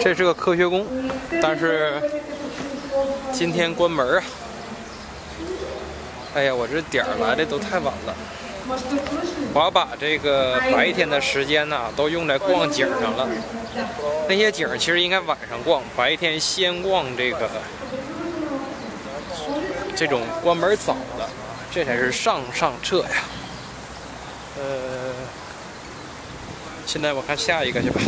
这是个科学宫，但是今天关门啊！哎呀，我这点儿来的都太晚了，我要把这个白天的时间呢都用在逛景上了。那些景其实应该晚上逛，白天先逛这个这种关门早的，这才是上上策呀。呃，现在我看下一个去吧。